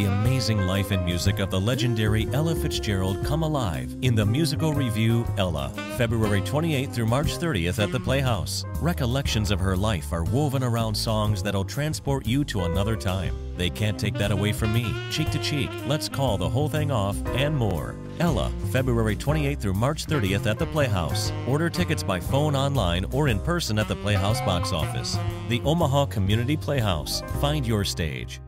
the amazing life and music of the legendary Ella Fitzgerald come alive in the musical review Ella, February 28th through March 30th at the Playhouse. Recollections of her life are woven around songs that'll transport you to another time. They can't take that away from me. Cheek to cheek, let's call the whole thing off, and more. Ella, February 28th through March 30th at the Playhouse. Order tickets by phone, online, or in person at the Playhouse box office. The Omaha Community Playhouse. Find your stage.